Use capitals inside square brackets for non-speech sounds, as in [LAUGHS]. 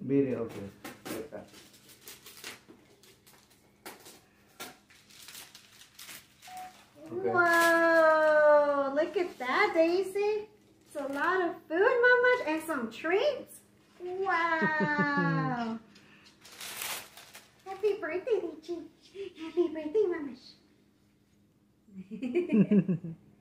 Video, okay. Like. Okay. Whoa, look at that, Daisy. It's a lot of food, Mama, and some treats. Wow. [LAUGHS] Happy birthday, Daisy. Happy birthday, Mama. [LAUGHS]